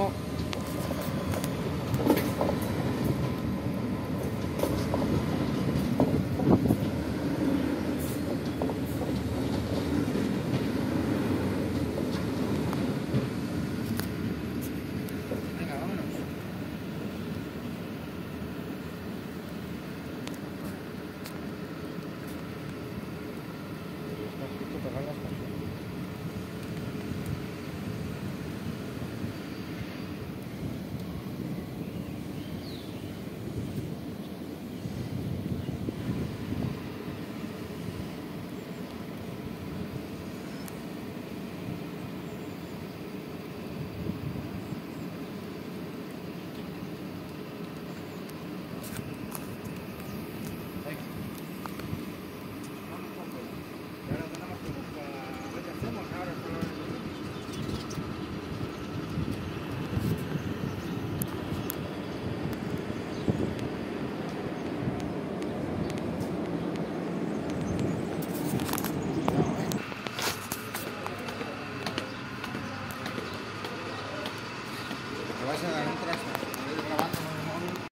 mismo. vas a dar un atrás.